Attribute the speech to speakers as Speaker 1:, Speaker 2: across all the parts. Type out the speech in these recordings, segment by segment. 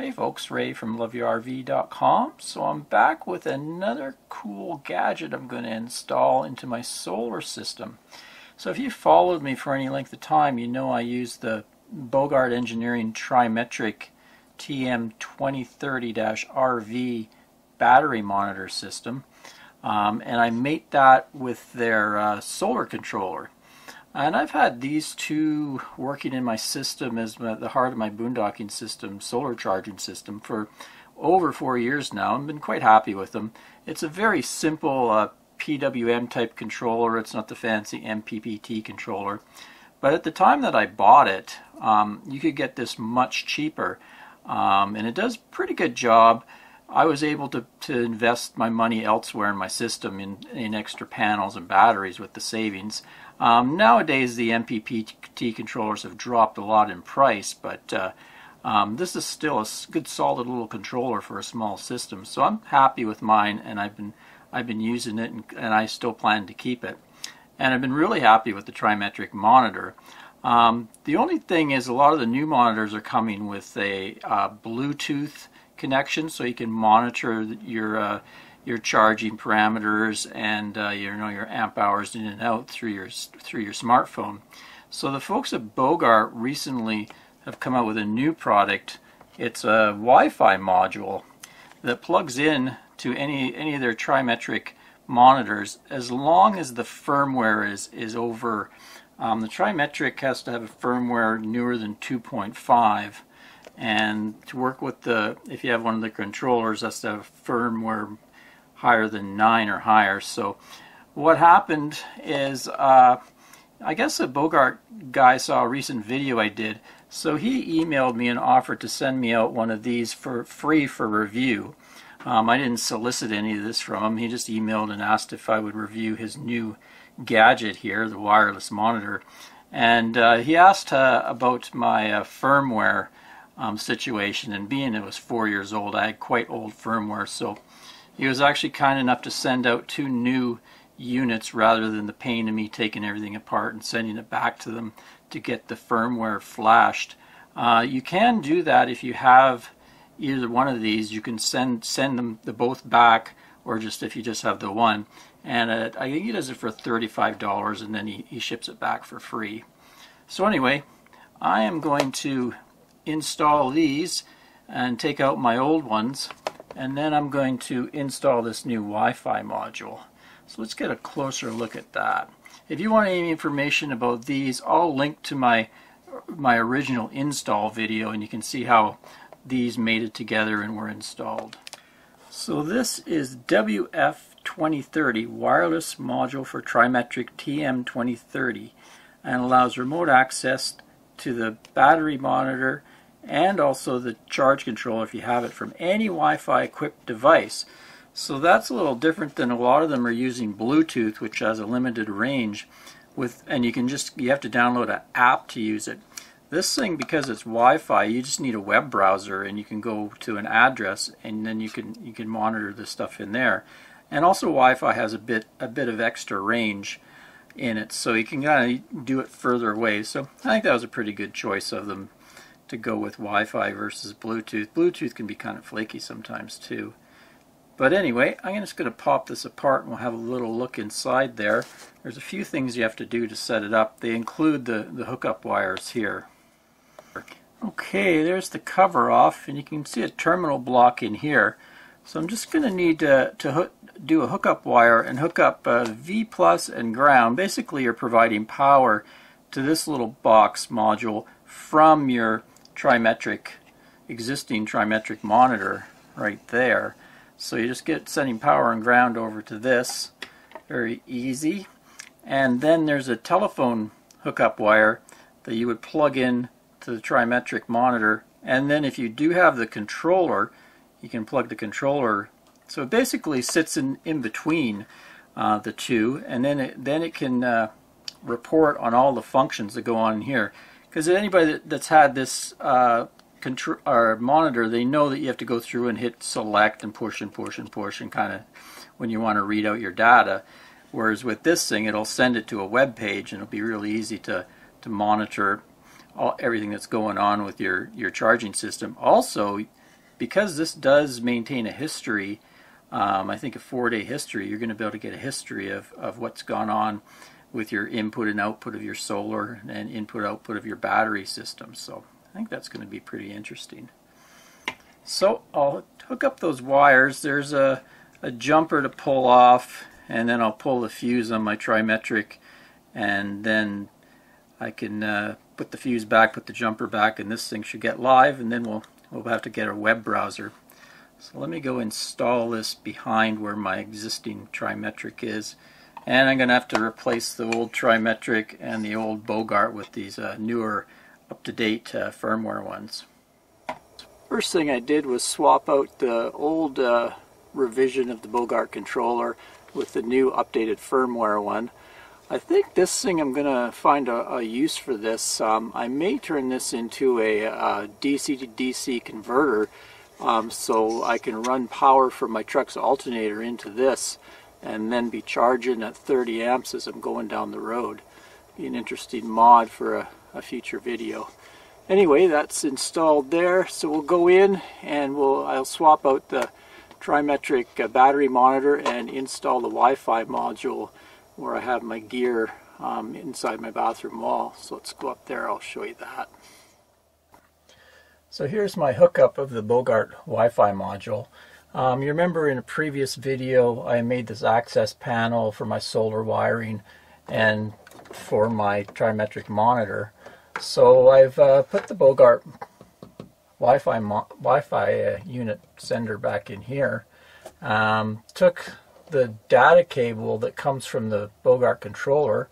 Speaker 1: Hey folks, Ray from loveyourrv.com. So I'm back with another cool gadget I'm going to install into my solar system. So if you followed me for any length of time, you know I use the Bogart Engineering Trimetric TM2030-RV battery monitor system. Um, and I mate that with their uh, solar controller. And I've had these two working in my system as my, the heart of my boondocking system, solar charging system, for over four years now and been quite happy with them. It's a very simple uh, PWM type controller. It's not the fancy MPPT controller. But at the time that I bought it, um, you could get this much cheaper. Um, and it does pretty good job. I was able to, to invest my money elsewhere in my system in, in extra panels and batteries with the savings. Um, nowadays, the MPPT controllers have dropped a lot in price, but uh, um, this is still a good, solid little controller for a small system. So I'm happy with mine, and I've been I've been using it, and, and I still plan to keep it. And I've been really happy with the Trimetric monitor. Um, the only thing is, a lot of the new monitors are coming with a uh, Bluetooth connection, so you can monitor your uh, your charging parameters and uh, you know your amp hours in and out through your through your smartphone. So the folks at Bogart recently have come out with a new product. It's a Wi-Fi module that plugs in to any any of their trimetric monitors as long as the firmware is is over. Um, the trimetric has to have a firmware newer than 2.5 and to work with the if you have one of the controllers that's the firmware higher than 9 or higher. So what happened is, uh, I guess a Bogart guy saw a recent video I did, so he emailed me and offered to send me out one of these for free for review. Um, I didn't solicit any of this from him. He just emailed and asked if I would review his new gadget here, the wireless monitor. And uh, he asked uh, about my uh, firmware um, situation. And being it was four years old, I had quite old firmware. So he was actually kind enough to send out two new units rather than the pain of me taking everything apart and sending it back to them to get the firmware flashed. Uh, you can do that if you have either one of these. You can send send them the both back, or just if you just have the one. And uh, I think he does it for $35, and then he, he ships it back for free. So anyway, I am going to install these and take out my old ones and then I'm going to install this new Wi-Fi module. So let's get a closer look at that. If you want any information about these, I'll link to my my original install video and you can see how these made it together and were installed. So this is WF2030 wireless module for Trimetric TM2030 and allows remote access to the battery monitor and also the charge controller if you have it from any Wi-Fi equipped device. So that's a little different than a lot of them are using Bluetooth which has a limited range with and you can just you have to download an app to use it. This thing because it's Wi-Fi you just need a web browser and you can go to an address and then you can you can monitor the stuff in there. And also Wi-Fi has a bit a bit of extra range in it so you can kind of do it further away. So I think that was a pretty good choice of them to go with Wi-Fi versus Bluetooth. Bluetooth can be kind of flaky sometimes too. But anyway, I'm just going to pop this apart and we'll have a little look inside there. There's a few things you have to do to set it up. They include the, the hookup wires here. Okay, there's the cover off and you can see a terminal block in here. So I'm just going to need to, to hook, do a hookup wire and hook up uh, V plus and ground. Basically you're providing power to this little box module from your trimetric, existing trimetric monitor right there. So you just get sending power and ground over to this. Very easy. And then there's a telephone hookup wire that you would plug in to the trimetric monitor. And then if you do have the controller, you can plug the controller. So it basically sits in, in between uh, the two. And then it, then it can uh, report on all the functions that go on here. Because anybody that, that's had this uh, control or monitor, they know that you have to go through and hit select and push and push and push and kind of when you want to read out your data. Whereas with this thing, it'll send it to a web page and it'll be really easy to, to monitor all, everything that's going on with your, your charging system. Also, because this does maintain a history, um, I think a four-day history, you're going to be able to get a history of, of what's gone on with your input and output of your solar and input output of your battery system. So I think that's going to be pretty interesting. So I'll hook up those wires. There's a, a jumper to pull off and then I'll pull the fuse on my trimetric and then I can uh, put the fuse back, put the jumper back, and this thing should get live, and then we'll, we'll have to get a web browser. So let me go install this behind where my existing trimetric is. And I'm going to have to replace the old trimetric and the old Bogart with these uh, newer, up-to-date uh, firmware ones. First thing I did was swap out the old uh, revision of the Bogart controller with the new updated firmware one. I think this thing I'm going to find a, a, use for this. Um, I may turn this into a, a DC to DC converter um, so I can run power from my truck's alternator into this and then be charging at 30 amps as I'm going down the road. Be an interesting mod for a, a future video. Anyway, that's installed there. So we'll go in and we'll I'll swap out the trimetric uh, battery monitor and install the Wi-Fi module where I have my gear um, inside my bathroom wall. So let's go up there, I'll show you that. So here's my hookup of the Bogart Wi-Fi module. Um, you remember in a previous video I made this access panel for my solar wiring and for my trimetric monitor. So I've uh, put the Bogart Wi-Fi Wi-Fi uh, unit sender back in here. Um, took the data cable that comes from the Bogart controller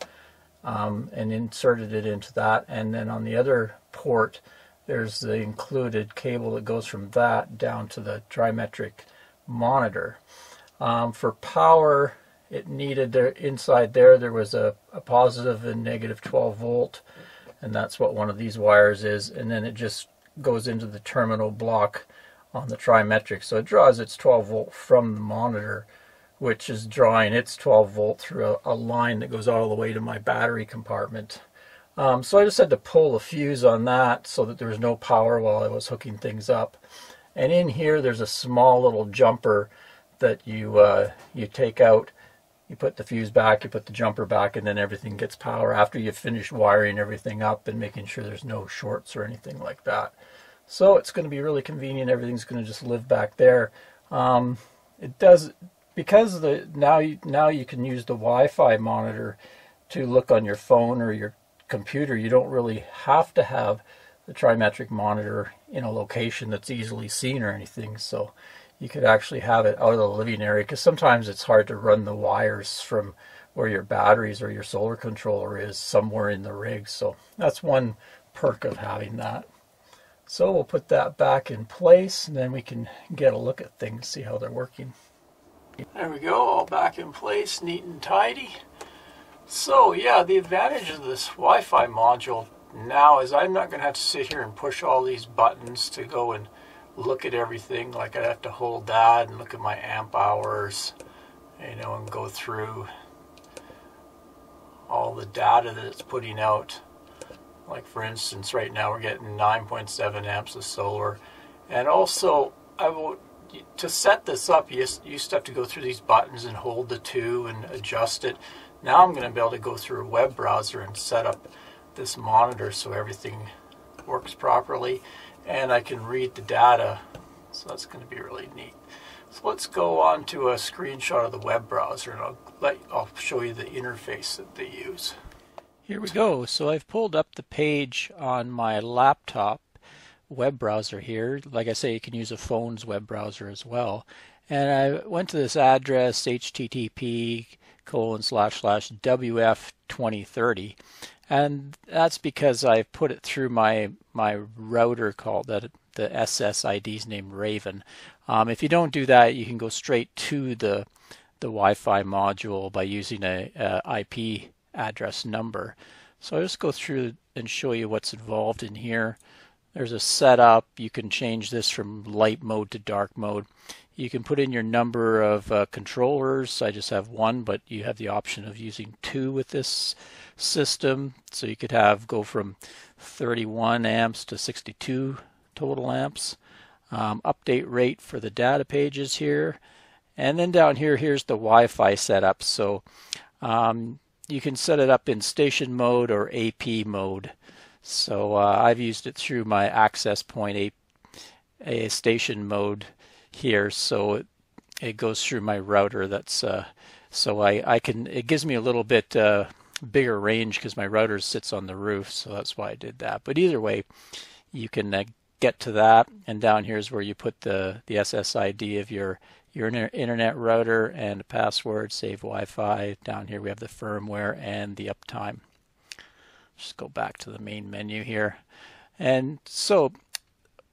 Speaker 1: um, and inserted it into that. And then on the other port, there's the included cable that goes from that down to the trimetric monitor. Um, for power, it needed there inside there there was a, a positive and negative 12 volt and that's what one of these wires is and then it just goes into the terminal block on the trimetric so it draws its 12 volt from the monitor which is drawing its 12 volt through a, a line that goes all the way to my battery compartment. Um, so I just had to pull the fuse on that so that there was no power while I was hooking things up. And in here there's a small little jumper that you uh, you take out. You put the fuse back, you put the jumper back, and then everything gets power after you've finished wiring everything up and making sure there's no shorts or anything like that. So it's going to be really convenient. Everything's going to just live back there. Um, it does because the now you, now you can use the Wi-Fi monitor to look on your phone or your computer. You don't really have to have the trimetric monitor in a location that's easily seen or anything. So you could actually have it out of the living area because sometimes it's hard to run the wires from where your batteries or your solar controller is somewhere in the rig. So that's one perk of having that. So we'll put that back in place and then we can get a look at things, see how they're working. There we go, all back in place, neat and tidy. So yeah, the advantage of this Wi-Fi module now is I'm not going to have to sit here and push all these buttons to go and look at everything. Like I'd have to hold that and look at my amp hours, you know, and go through all the data that it's putting out. Like for instance, right now we're getting 9.7 amps of solar. And also, I will to set this up, you to have to go through these buttons and hold the two and adjust it. Now I'm going to be able to go through a web browser and set up this monitor so everything works properly and I can read the data. So that's going to be really neat. So let's go on to a screenshot of the web browser and I'll, let, I'll show you the interface that they use. Here we go. So I've pulled up the page on my laptop web browser here. Like I say, you can use a phone's web browser as well. And I went to this address, http colon slash slash WF 2030. And that's because I put it through my, my router called that the SSID is named Raven. Um, if you don't do that, you can go straight to the the Wi-Fi module by using a, a IP address number. So I'll just go through and show you what's involved in here. There's a setup. You can change this from light mode to dark mode. You can put in your number of uh, controllers. I just have one, but you have the option of using two with this system. So you could have go from 31 amps to 62 total amps. um, update rate for the data pages here. And then down here, here's the Wi-Fi setup. So um, you can set it up in station mode or AP mode. So uh, I've used it through my access point a, a station mode here. So it, it goes through my router. That's uh, so I, I can it gives me a little bit uh, bigger range because my router sits on the roof. So that's why I did that. But either way, you can uh, get to that. And down here is where you put the the SSID of your your internet router and a password, save Wi-Fi. Down here we have the firmware and the uptime. Just go back to the main menu here. And so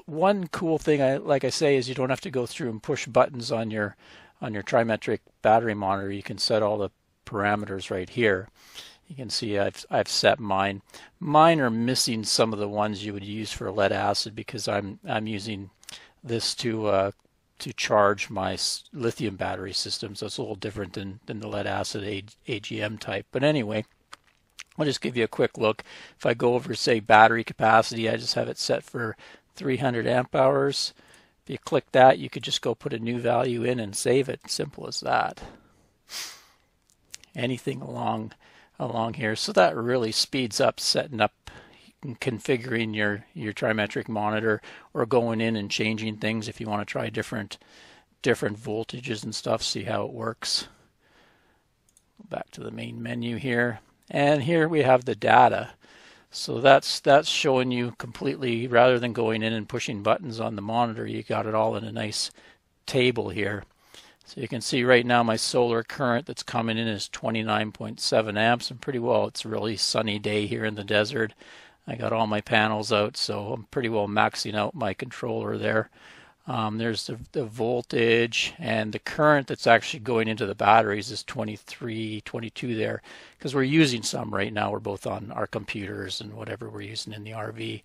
Speaker 1: one cool thing I like I say is you don't have to go through and push buttons on your on your trimetric battery monitor. You can set all the parameters right here. You can see I've I've set mine. Mine are missing some of the ones you would use for lead acid because I'm I'm using this to uh, to charge my lithium battery system, so it's a little different than than the lead acid AGM type. But anyway, I'll just give you a quick look. If I go over say battery capacity, I just have it set for 300 amp hours. If you click that, you could just go put a new value in and save it. Simple as that. Anything along along here. So that really speeds up setting up configuring your your trimetric monitor or going in and changing things if you want to try different different voltages and stuff see how it works back to the main menu here and here we have the data so that's that's showing you completely rather than going in and pushing buttons on the monitor you got it all in a nice table here so you can see right now my solar current that's coming in is 29.7 amps and pretty well it's a really sunny day here in the desert. I got all my panels out so I'm pretty well maxing out my controller there. Um, there's the, the, voltage and the current that's actually going into the batteries is 23, 22 there because we're using some right now. We're both on our computers and whatever we're using in the RV.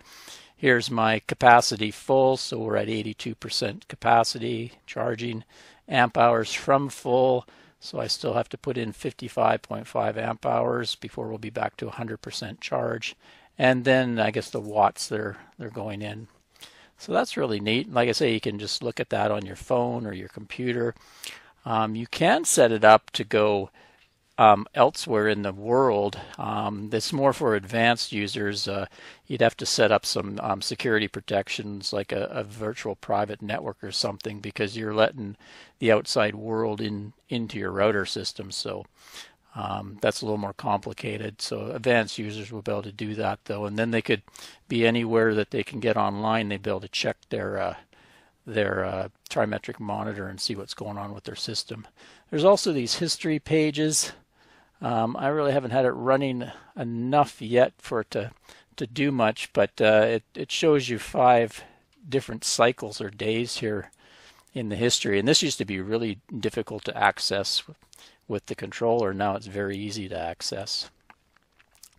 Speaker 1: Here's my capacity full, so we're at 82% capacity charging amp hours from full. So I still have to put in 55.5 amp hours before we'll be back to 100% charge. And then I guess the watts they're they're going in. So that's really neat. Like I say, you can just look at that on your phone or your computer. Um, you can set it up to go um, elsewhere in the world. Um, this more for advanced users. Uh, you'd have to set up some um, security protections, like a, a, virtual private network or something, because you're letting the outside world in into your router system. So um, that's a little more complicated. So advanced users will be able to do that, though, and then they could be anywhere that they can get online. They'd be able to check their uh, their uh, trimetric monitor and see what's going on with their system. There's also these history pages um, I really haven't had it running enough yet for it to, to do much, but uh, it, it shows you five different cycles or days here in the history. And this used to be really difficult to access with the controller. Now it's very easy to access.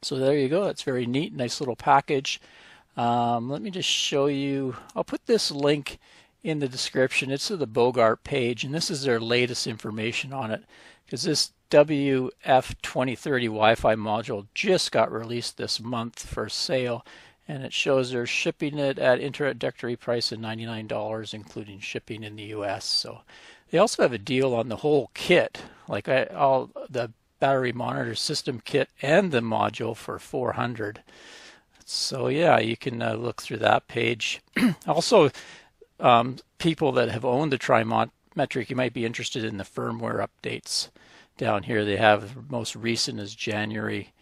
Speaker 1: So there you go. It's very neat, nice little package. Um, let me just show you. I'll put this link in the description. It's to the Bogart page, and this is their latest information on it because this WF2030 Wi-Fi module just got released this month for sale and it shows they're shipping it at introductory price of $99 including shipping in the US so they also have a deal on the whole kit like I, all the battery monitor system kit and the module for 400 so yeah you can uh, look through that page. Also um, people that have owned the Trimetric you might be interested in the firmware updates down here. They have most recent is January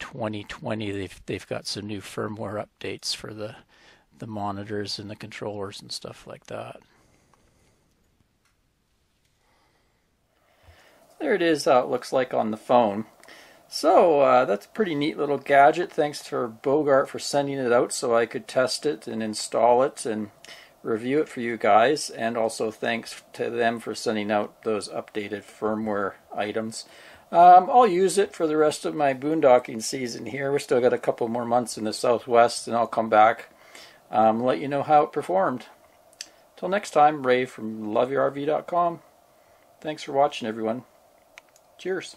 Speaker 1: 2020 they've they've got some new firmware updates for the the monitors and the controllers and stuff like that there it is how it looks like on the phone so uh, that's a pretty neat little gadget thanks to Bogart for sending it out so I could test it and install it and review it for you guys and also thanks to them for sending out those updated firmware items. Um, I'll use it for the rest of my boondocking season here. We've still got a couple more months in the southwest and I'll come back um, let you know how it performed. Till next time, Ray from loveyourrv.com. Thanks for watching everyone. Cheers.